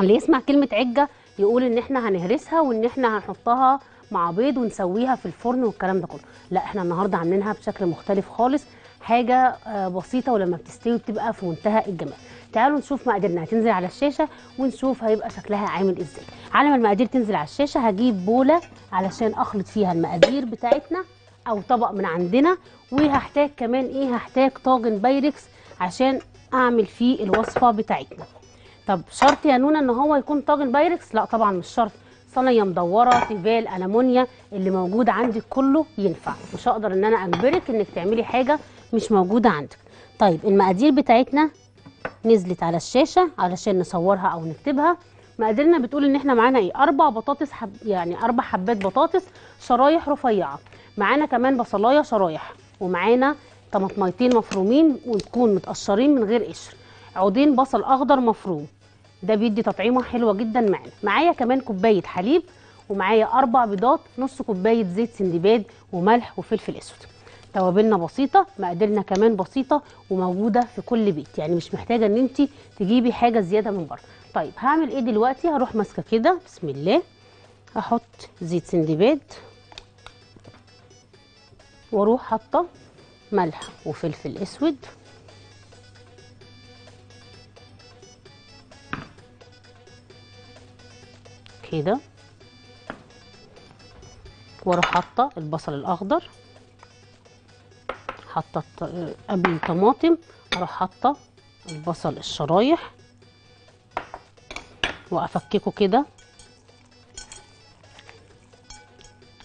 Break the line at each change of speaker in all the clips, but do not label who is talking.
اللي يسمع كلمة عجة يقول إن إحنا هنهرسها وإن إحنا هنحطها مع بيض ونسويها في الفرن والكلام ده كله. لا إحنا النهارده عاملينها بشكل مختلف خالص حاجة آه، بسيطة ولما بتستوي بتبقى في منتهى الجمال. تعالوا نشوف مقاديرنا هتنزل على الشاشة ونشوف هيبقى شكلها عامل إزاي. على ما المقادير تنزل على الشاشة هجيب بولة علشان أخلط فيها المقادير بتاعتنا أو طبق من عندنا وهحتاج كمان إيه هحتاج طاجن بايركس عشان أعمل فيه الوصفة بتاعتنا. طب شرط يا نونا إن هو يكون طاجن بايركس؟ لا طبعا مش شرط. صينية مدورة تيفال ألمونيا اللي موجود عندك كله ينفع. مش هقدر إن أنا أجبرك إنك تعملي حاجة مش موجودة عندك. طيب المقادير بتاعتنا نزلت على الشاشة علشان نصورها أو نكتبها. مقاديرنا بتقول إن إحنا معانا إيه؟ أربع بطاطس حب يعني أربع حبات بطاطس شرايح رفيعة. معانا كمان بصلاية شرايح. ومعانا طماطميتين مفرومين وتكون متقشرين من غير قشر. عودين بصل أخضر مفروم. ده بيدي تطعيمة حلوة جدا معانا. معايا كمان كوباية حليب ومعايا أربع بيضات نص كوباية زيت سندباد وملح وفلفل أسود. توابلنا بسيطة مقاديرنا كمان بسيطة وموجودة في كل بيت. يعني مش محتاجة إن انت تجيبي حاجة زيادة من بره. طيب هعمل إيه دلوقتي؟ هروح ماسكة كده. بسم الله. هحط زيت سندباد وأروح حاطة ملح وفلفل أسود. كده وأروح حاطة البصل الأخضر حاطة قبل الطماطم أروح حاطة البصل الشرايح وأفككه كده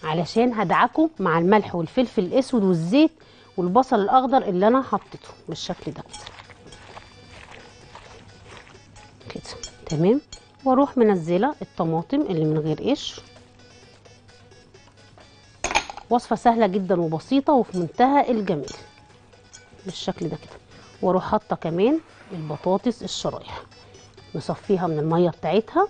علشان هدعكه مع الملح والفلفل الأسود والزيت والبصل الأخضر اللي أنا حطيته بالشكل ده كده تمام؟ وأروح منزله الطماطم اللي من غير قشر وصفة سهلة جدا وبسيطة وفي منتهى الجمال. بالشكل ده كده. وأروح حاطة كمان البطاطس الشرايح. نصفيها من المية بتاعتها.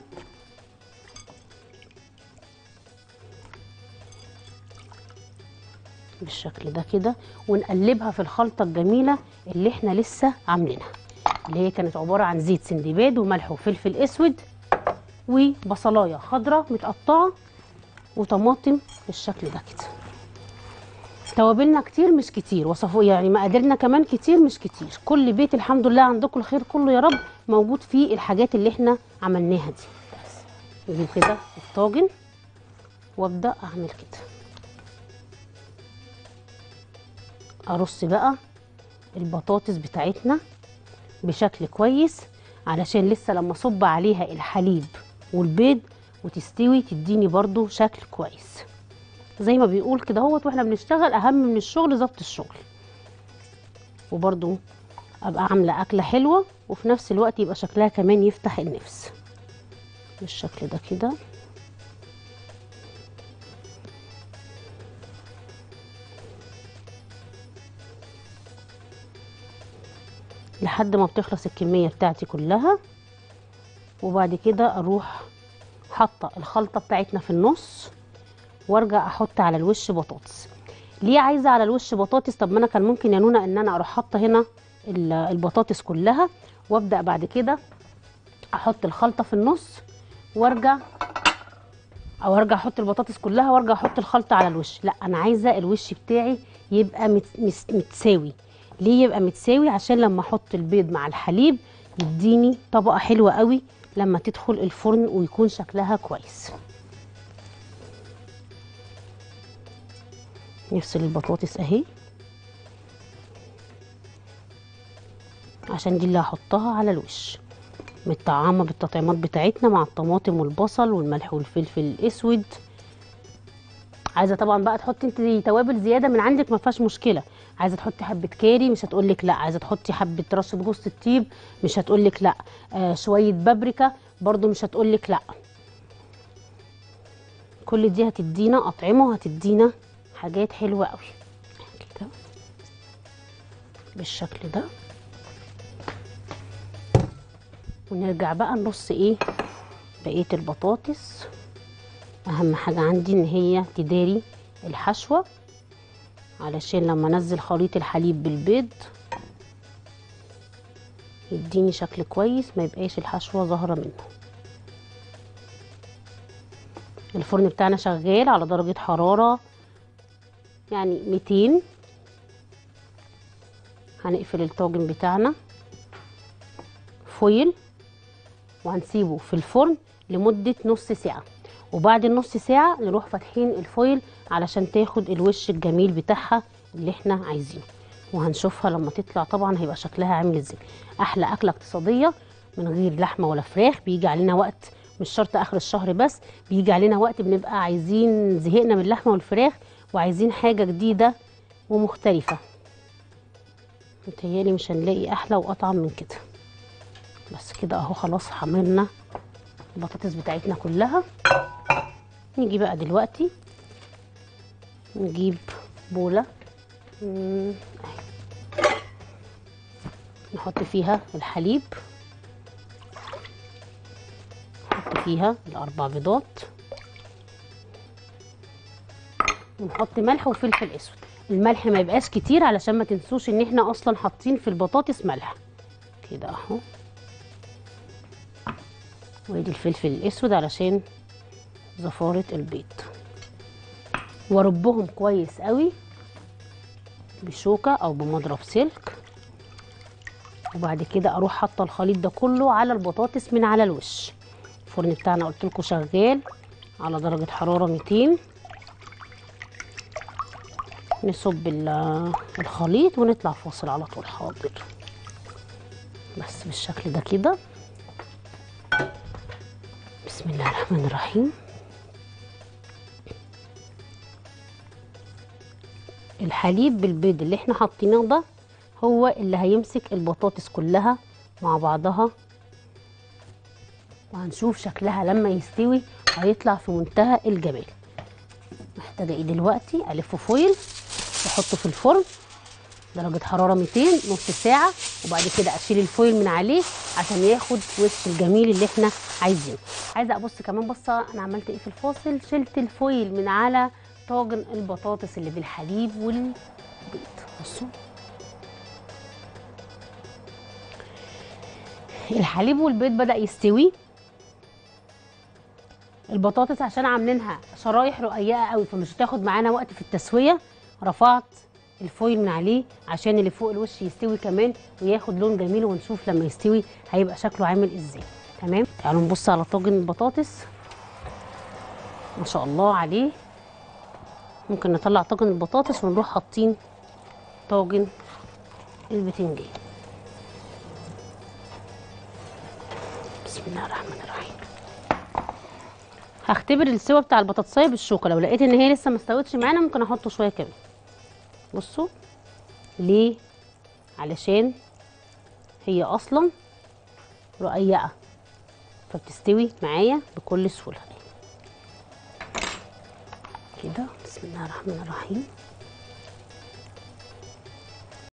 بالشكل ده كده. ونقلبها في الخلطة الجميلة اللي إحنا لسه عاملينها. اللي هي كانت عبارة عن زيت سندباد وملح وفلفل أسود. وبصلايه خضراء متقطعة وطماطم بالشكل ده كده. توابلنا كتير مش كتير وصفوا يعني مقاديرنا كمان كتير مش كتير. كل بيت الحمد لله عندكم الخير كله يا رب موجود فيه الحاجات اللي إحنا عملناها دي. بس نجيب كده الطاجن وابدأ أعمل كده. أرص بقى البطاطس بتاعتنا بشكل كويس علشان لسه لما اصب عليها الحليب والبيض وتستوي تديني برضو شكل كويس. زي ما بيقول كده اهوت وإحنا بنشتغل اهم من الشغل ظبط الشغل. وبرضو ابقى عاملة أكلة حلوة وفي نفس الوقت يبقى شكلها كمان يفتح النفس. بالشكل ده كده. لحد ما بتخلص الكمية بتاعتي كلها. وبعد كده أروح حاطة الخلطة بتاعتنا في النص وأرجع أحط على الوش بطاطس. ليه عايزة على الوش بطاطس؟ طب ما أنا كان ممكن يا نونا إن أنا أروح حاطة هنا ال- البطاطس كلها وأبدأ بعد كده أحط الخلطة في النص وأرجع أو أرجع أحط البطاطس كلها وأرجع أحط الخلطة على الوش. لا أنا عايزة الوش بتاعي يبقى متساوي. ليه يبقى متساوي؟ عشان لما أحط البيض مع الحليب يديني طبقة حلوة قوي لما تدخل الفرن ويكون شكلها كويس. نفصل البطاطس أهي. عشان دي اللي هحطها على الوش. متطعمة بالتطعيمات بتاعتنا مع الطماطم والبصل والملح والفلفل الأسود. عايزة طبعا بقى تحطي انت توابل زيادة من عندك ما فيهاش مشكلة. عايزة تحطي حبة كاري مش هتقولك لأ. عايزة تحطي حبة رشه جوز الطيب مش هتقولك لأ. آه شوية بابريكا برضو مش هتقولك لأ. كل دي هتدينا أطعمة وهتدينا حاجات حلوة قوي كده. بالشكل ده. ونرجع بقى نرص إيه؟ بقية البطاطس. أهم حاجة عندي إن هي تداري الحشوة. علشان لما انزل خليط الحليب بالبيض يديني شكل كويس ما يبقاش الحشوة ظاهرة منه. الفرن بتاعنا شغال على درجة حرارة يعني 200 هنقفل الطاجن بتاعنا. فويل. وهنسيبه في الفرن لمدة نص ساعة. وبعد النص ساعة نروح فاتحين الفويل علشان تاخد الوش الجميل بتاعها اللي إحنا عايزينه. وهنشوفها لما تطلع طبعا هيبقى شكلها عامل إزاي. أحلى أكلة اقتصادية من غير لحمة ولا فراخ بيجي علينا وقت مش شرط آخر الشهر بس بيجي علينا وقت بنبقى عايزين زهقنا من اللحمة والفراخ وعايزين حاجة جديدة ومختلفة. متهيألي مش هنلاقي أحلى وأطعم من كده. بس كده أهو خلاص حمرنا البطاطس بتاعتنا كلها. نيجي بقى دلوقتي نجيب أهي. نحط فيها الحليب. نحط فيها الأربع بيضات. ونحط ملح وفلفل أسود. الملح ما يبقاش كتير علشان ما تنسوش إن إحنا أصلا حاطين في البطاطس ملح. كده أهو. وادي الفلفل الأسود علشان زفارة البيض. وأربهم كويس قوي بشوكة أو بمضرب سلك. وبعد كده أروح حاطة الخليط ده كله على البطاطس من على الوش. الفرن بتاعنا قلت لكم شغال على درجة حرارة 200 نصب ال- الخليط ونطلع فاصل على طول. حاضر. بس بالشكل ده كده. بسم الله الرحمن الرحيم. الحليب بالبيض اللي إحنا حاطيناه ده هو اللي هيمسك البطاطس كلها مع بعضها. وهنشوف شكلها لما يستوي هيطلع في منتهى الجمال. محتاجة إيه دلوقتي؟ ألفه foil وأحطه في الفرن درجة حرارة 200 نص ساعة وبعد كده أشيل ال foil من عليه عشان ياخد وش الجميل اللي إحنا عايزينه. عايزة أبص كمان بصة أنا عملت إيه في الفاصل؟ شلت الفويل من على طاجن البطاطس اللي بالحليب والبيض. بصوا. الحليب والبيض بدأ يستوي. البطاطس عشان عاملينها شرايح رقيقة قوي فمش هتاخد معانا وقت في التسوية. رفعت الفويل من عليه عشان اللي فوق الوش يستوي كمان وياخد لون جميل ونشوف لما يستوي هيبقى شكله عامل إزاي. تمام؟ تعالوا نبص على طاجن البطاطس ما شاء الله عليه. ممكن نطلع طاجن البطاطس ونروح حاطين طاجن البتنجان. بسم الله الرحمن الرحيم. هختبر السوا بتاع البطاطسايه بالشوكة. لو لقيت إن هي لسه ما استوتش معانا ممكن احطه شوية كمان بصوا. ليه؟ علشان هي أصلا رقيقة. فبتستوي معايا بكل سهولة. كده. بسم الله الرحمن الرحيم.